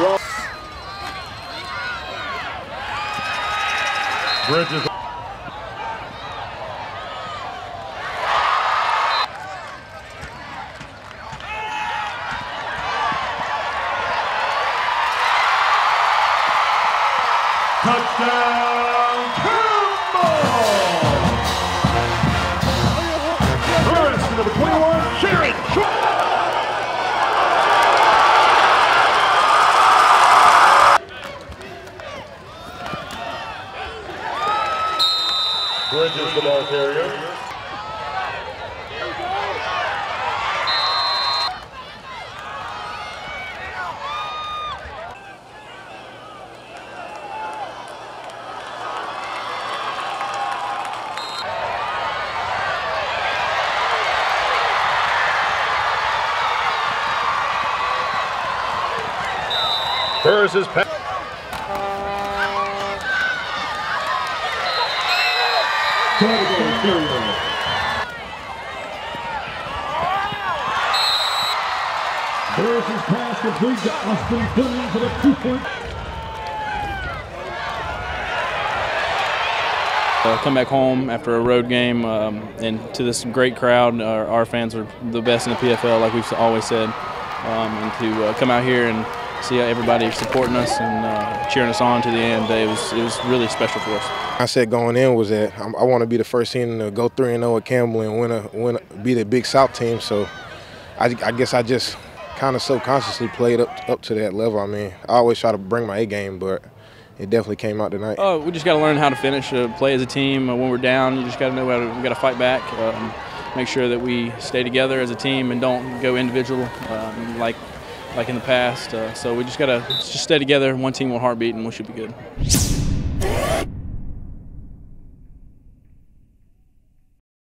Roll. Bridges. Touchdown, Kimball! Harris to 21, Sherry Short! Bridges, the ball carrier. Burris is pass. Burris' pass complete to Austin for the two-point. Uh, come back home after a road game um, and to this great crowd. Our, our fans are the best in the PFL, like we've always said. Um, and to uh, come out here and see everybody supporting us and uh, cheering us on to the end, it was it was really special for us. I said going in was that I'm, I want to be the first team to go three and zero at Campbell and win a win a, be the Big South team. So I, I guess I just kind of subconsciously played up up to that level. I mean, I always try to bring my A game, but it definitely came out tonight. Oh, we just got to learn how to finish, uh, play as a team. Uh, when we're down, you just got to know how to, we got to fight back. Um, make sure that we stay together as a team and don't go individual um, like like in the past. Uh, so we just got to just stay together, one team, one heartbeat, and we should be good.